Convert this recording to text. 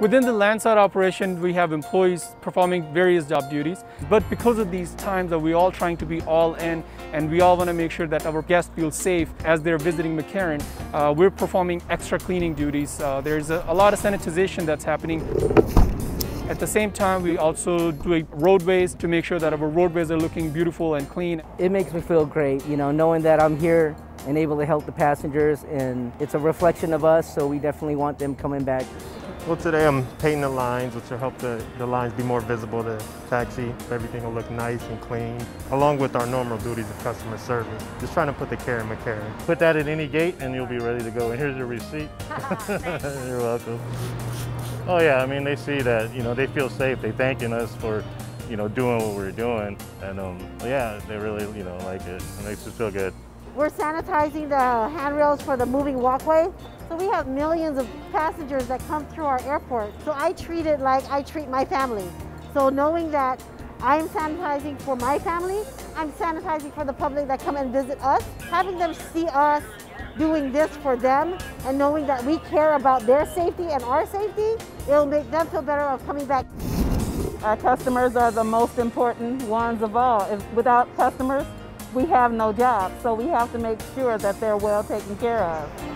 Within the landside operation, we have employees performing various job duties. But because of these times that we're all trying to be all in and we all want to make sure that our guests feel safe as they're visiting McCarran, uh, we're performing extra cleaning duties. Uh, there's a, a lot of sanitization that's happening. At the same time, we also do roadways to make sure that our roadways are looking beautiful and clean. It makes me feel great, you know, knowing that I'm here and able to help the passengers and it's a reflection of us, so we definitely want them coming back. Well, today I'm painting the lines, which will help the, the lines be more visible to taxi. Everything will look nice and clean, along with our normal duties of customer service. Just trying to put the care in McCarran. Put that at any gate and you'll be ready to go. And here's your receipt. You're welcome. Oh yeah, I mean, they see that, you know, they feel safe. They thanking us for, you know, doing what we're doing. And um, yeah, they really, you know, like it. It makes us feel good. We're sanitizing the handrails for the moving walkway. So we have millions of passengers that come through our airport. So I treat it like I treat my family. So knowing that I'm sanitizing for my family, I'm sanitizing for the public that come and visit us. Having them see us doing this for them and knowing that we care about their safety and our safety, it'll make them feel better of coming back. Our customers are the most important ones of all. If, without customers, we have no job. So we have to make sure that they're well taken care of.